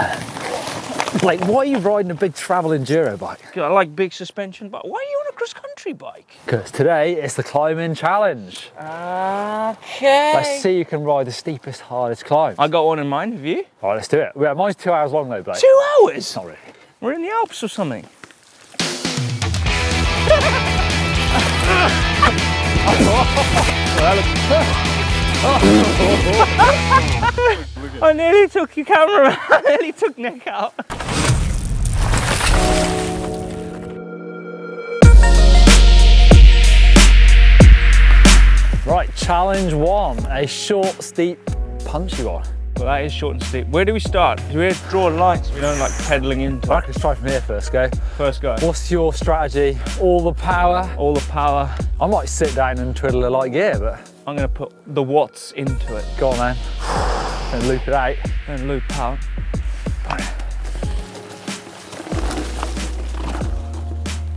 Blake, why are you riding a big travel enduro bike? I like big suspension, but why are you on a cross country bike? Because today it's the climbing challenge. Okay. Let's see who can ride the steepest, hardest climb. I got one in mind. Have you? All right, let's do it. Yeah, mine's two hours long though, Blake. Two hours? Not really. We're in the Alps or something. I nearly took your camera. I nearly took Nick out. Right, challenge one, a short, steep, punchy one. Well, that is short and steep. Where do we start? Do we have to draw a line so we don't like pedaling into it? reckon let's try from here first, go. First go. What's your strategy? All the power? All the power. I might sit down and twiddle a light gear, but I'm going to put the watts into it. go on then. And loop it out. Then loop out.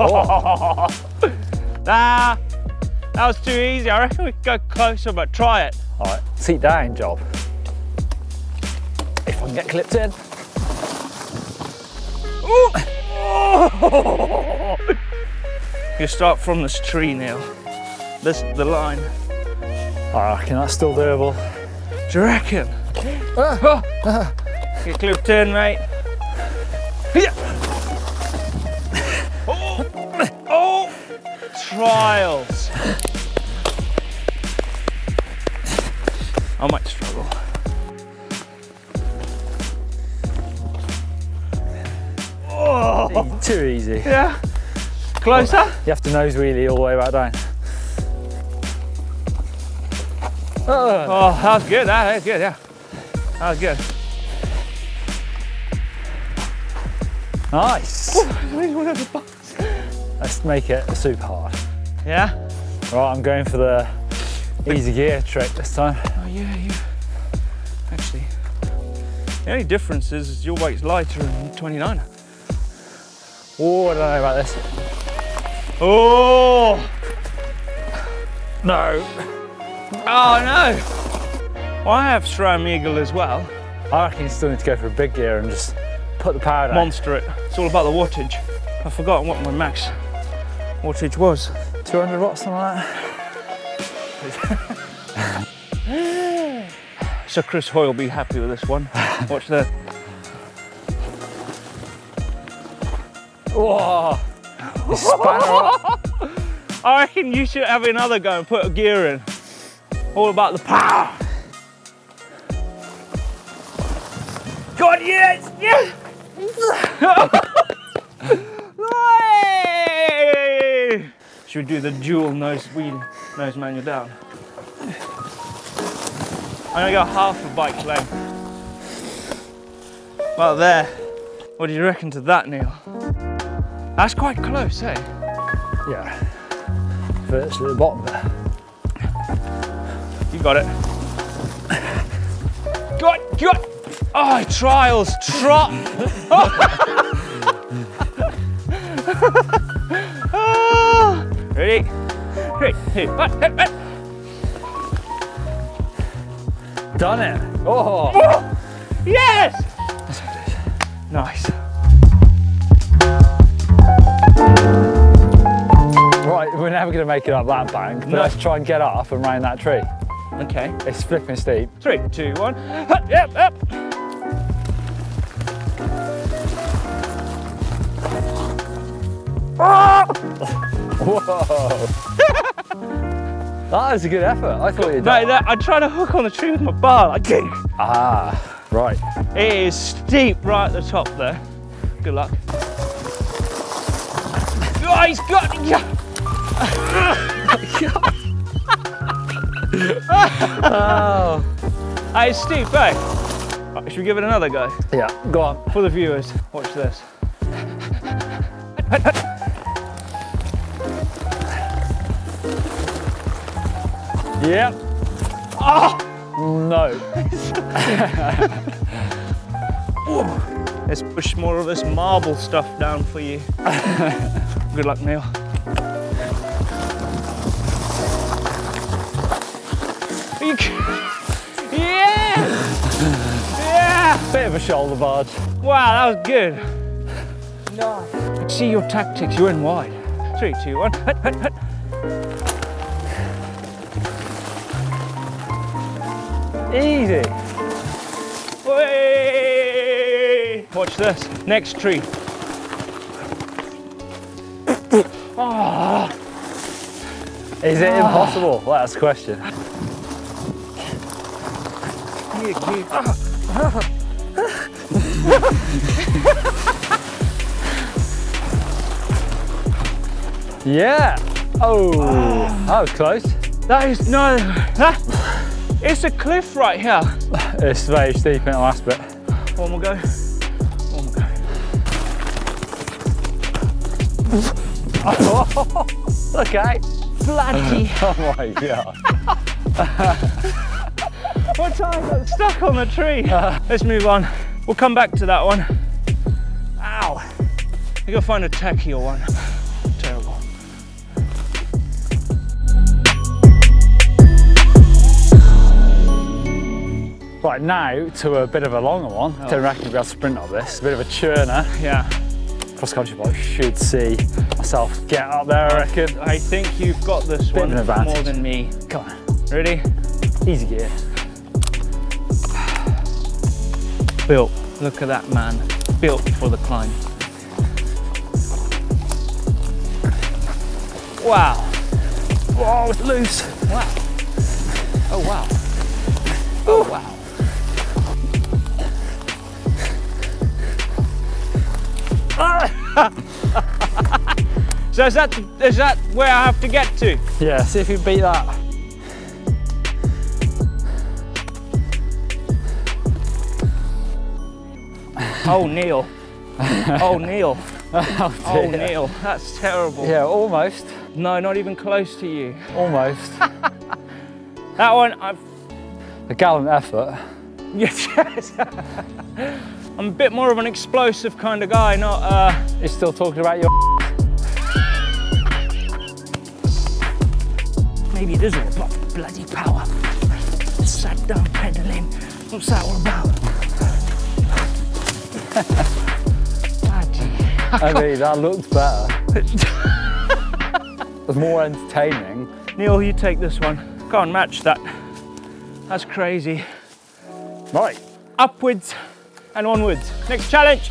Oh. nah, that was too easy. I reckon we could go closer, but try it. All right, seat down job. If I can get clipped in. You start from this tree, Neil. This the line. I reckon that's still doable. Do you reckon? Uh-huh. Get clipped in, mate. Yeah. Oh, oh, trials. I might struggle. Oh, Too easy. yeah. Closer. You have to nose wheelie all the way back down. Oh, Oh, that was good. That was good. Yeah, that was good. nice. Let's make it super hard. Yeah. Right, I'm going for the easy gear trick this time. Oh yeah, you. Actually, the only difference is your weight's lighter than 29. Oh, I don't know about this. Oh! No. Oh no! Well, I have SRAM Eagle as well. I reckon you still need to go for a big gear and just put the power down. Monster it. It's all about the wattage. I've forgotten what my max wattage was. 200 watts, something like that. So Chris Hoy will be happy with this one. Watch the. Whoa. You span her up. I reckon you should have another go and put a gear in. All about the power. God, yes, yes. Should we do the dual nose wheel, nose manual down? I'm gonna go half a bike length. About there. What do you reckon to that, Neil? That's quite close, eh? Yeah. Virtually the bottom there. Got it. Got, got. Oh, trials, trot. Ready? Ready? Hey? Done it. Oh. Oh, yes! Nice. Right, we're never going to make it up that bank, but No. let's try and get up and round that tree. Okay. It's flipping steep. Three, two, one. Hut, Yep, up. Whoa. that was a good effort. I thought you'd Like that, I tried to hook on the tree with my bar. Like. Ah, right. It is steep right at the top there. Good luck. Oh, he's got. Yeah. Oh. Ah, it's steep, eh? Right, should we give it another go? Yeah, go on. For the viewers, watch this. Yep. Oh! No. Let's push more of this marble stuff down for you. Good luck, Neil. Yeah! Yeah! Bit of a shoulder barge. Wow, that was good. Nice. See your tactics. You're in wide. Three, two, one. Hut, hut, hut. Easy. Way! Watch this. Next tree. Ah, Is it impossible? Well, that's the question. Yeah. Oh, that was close. That is no. That, it's a cliff right here. It's very steep in the last bit. One more go. One more go. Okay. Bloody. Oh my god. What time? Got stuck on the tree. Let's move on. We'll come back to that one. Ow. I gotta find a techier one. Terrible. Right now to a bit of a longer one. Oh. Don't reckon you'll be able to sprint up this. A bit of a churner. Yeah. Cross country, but I should see myself get up there. I reckon. I think you've got this Bit one more than me. Come on. Ready? Easy gear. Built. Look at that man. Built for the climb. Wow. Oh, it's loose. Wow. Oh wow. Oh wow. so is that is that where I have to get to? Yeah, see if you beat that. Oh Neil. Oh Neil. Oh, Oh. Neil. That's terrible. Yeah, almost. No, not even close to you. Almost. That one I've a gallant effort. yes. yes. I'm a bit more of an explosive kind of guy, not uh You're still talking about your maybe it is all about bloody power. Sat down pedaling. What's that all about? Bloody I mean, that looks better. it's more entertaining. Neil, you take this one. Can't match that. That's crazy. Right. Upwards and onwards. Next challenge.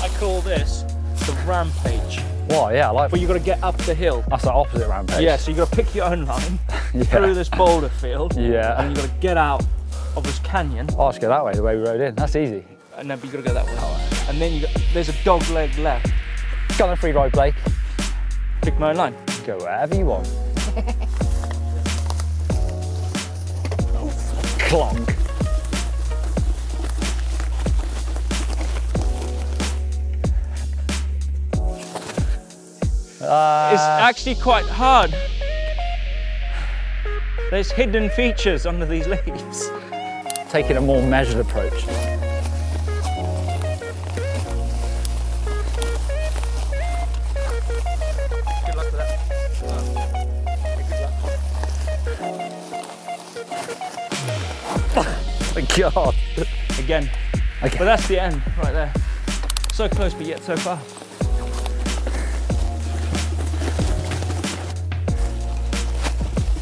I call this the rampage. Why? Yeah, I like But you've got to get up the hill. That's the opposite rampage. Yeah, so you've got to pick your own line Yeah. through this boulder field, Yeah. and you've got to get out of this canyon, Oh, let's go that way, the way we rode in. That's easy. and then you've got to go that way. And then you got, there's a dog leg left. Go on a free ride, Blake. Pick my own line. Go wherever you want. Clonk. Uh, It's actually quite hard. There's hidden features under these leaves. taking a more measured approach. Good luck with that. Thank God. Again. Okay. But that's the end right there. So close, but yet so far.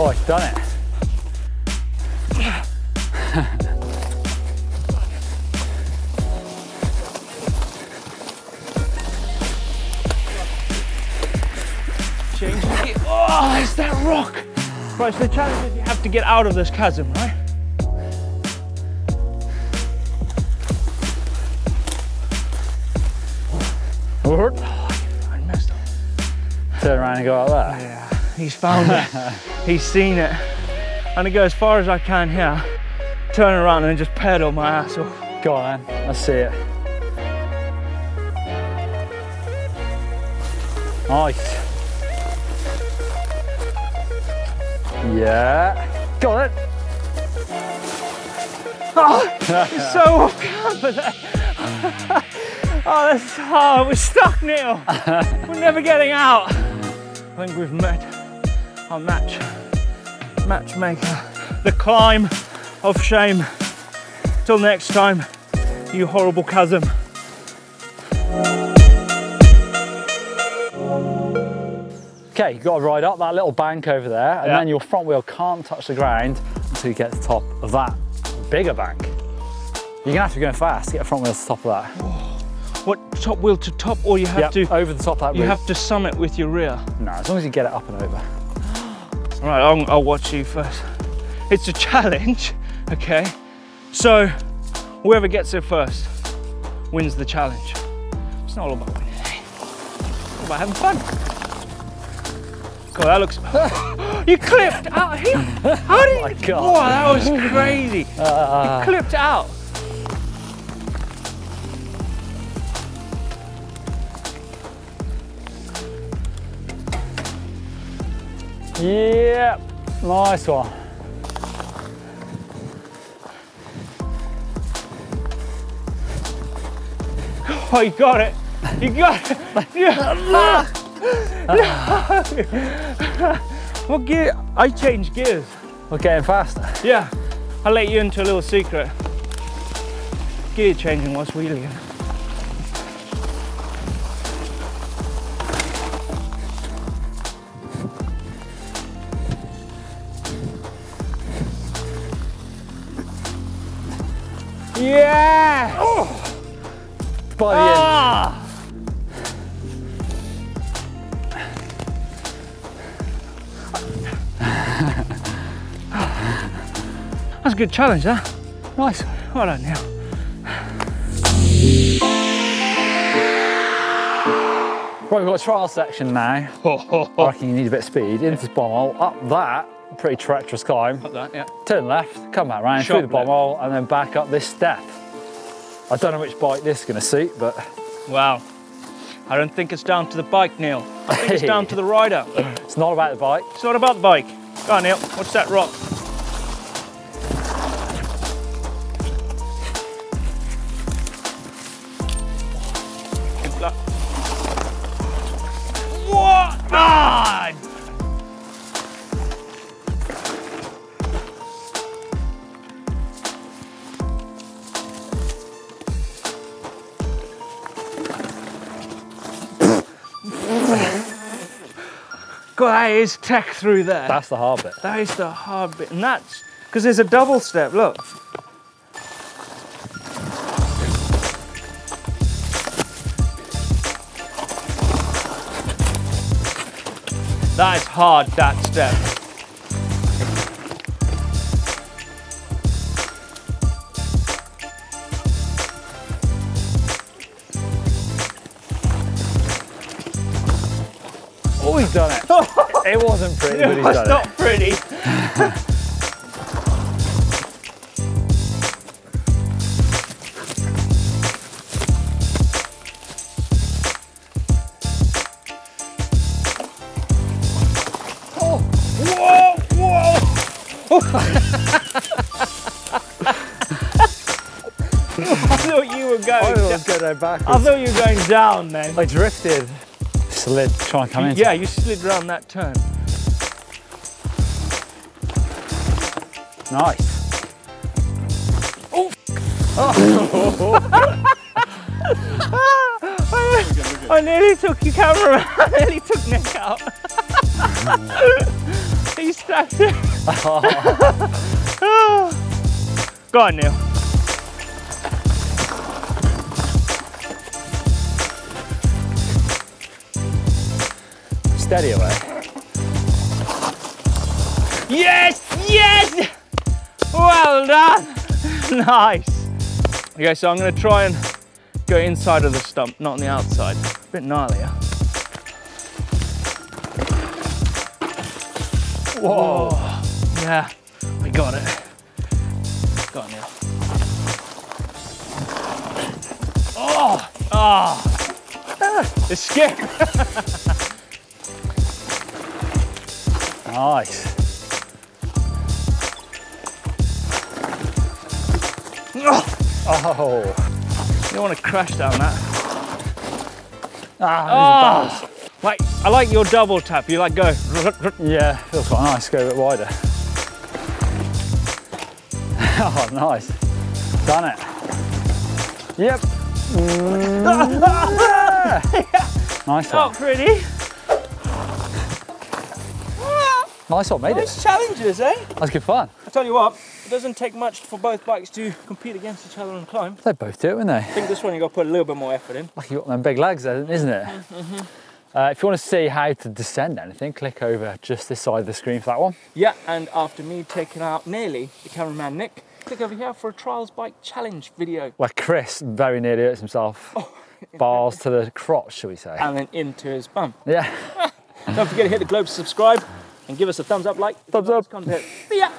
Oh, it's done it. Change the gear. Oh, it's that rock. Right, so the challenge is you have to get out of this chasm, right? Oh, I messed up. Turn around and go out there. Yeah, he's found it. he's seen it. I'm gonna go as far as I can here, turn around and just pedal my ass off. Go on let's see it. Nice. Yeah. Got it. Oh, It's so off camber there. oh, that's, oh, we're stuck, Neil. we're never getting out. I think we've met our match. matchmaker. The climb of shame. Till next time, you horrible chasm. Okay, you've got to ride up that little bank over there, and Yeah. then your front wheel can't touch the ground until you get to the top of that bigger bank. You're gonna have to be going fast to get the front wheel to the top of that. What top wheel to top, or you have Yep, to over the top of that you roof. have to summit with your rear. No, as long as you get it up and over. All right, I'll, I'll watch you first. It's a challenge, okay? So whoever gets there first wins the challenge. It's not all about winning, eh? It's all about having fun. God, that looks. you clipped out here. How did Oh my you? God. Wow, that was crazy. you clipped out. Yep, nice one. Oh, you got it. You got it. Yeah. what gear? I changed gears. We're getting faster. Yeah, I'll let you into a little secret. Gear changing whilst wheeling. Yeah! The end. Ah! That's a good challenge, huh? Nice. Well done, Neil. Right, we've got a trial section now. I reckon you need a bit of speed. Into this bomb up that pretty treacherous climb. Got that, yeah. Turn left, come back round, through the bomb hole, and then back up this step. I don't know which bike this is going to suit, but Wow. I don't think it's down to the bike, Neil. I think it's down to the rider. it's not about the bike. It's not about the bike. Go on, Neil. What's that rock? Good luck. God, that is tech through there. That's the hard bit. That is the hard bit, and that's because there's a double step. Look. That is hard, that step. It. wasn't pretty, but he's It's done it. not pretty. Oh, Whoa, whoa! I thought you were going. I down. was going down I thought you were going down then. I drifted. Slid, trying to come in. Yeah, you slid around that turn. Nice. Oh, oh, I nearly took your camera. I nearly took Nick out. he stacked it. Go on, Neil. Steady away. Yes, yes! Well done. nice. Okay, so I'm to try and go inside of the stump, not on the outside. A bit gnarlier. Whoa. Yeah, we got it. Got it, Neil. Oh, oh. It's scary. Nice. Oh. You don't want to crash down that. Ah, Oh, like I like your double tap. You like go. there's a bounce. Yeah, feels quite nice. Go a bit wider. Oh, nice. Done it. Yep. nice one. Not pretty. Nice one, made it. Nice challenges, eh? That's good fun. I tell you what, it doesn't take much for both bikes to compete against each other on climb. They both do it, wouldn't they? I think this one you got to put a little bit more effort in. Like you got them big legs then, isn't it? Uh, if you want to see how to descend anything, click over just this side of the screen for that one. Yeah, and after me taking out nearly the cameraman Nick, click over here for a trials bike challenge video. Where Chris very nearly hurts himself. Bars to the crotch, shall we say. And then into his bum. Yeah. Don't forget to hit the globe to subscribe and give us a thumbs up like. Thumbs up. Content. See ya.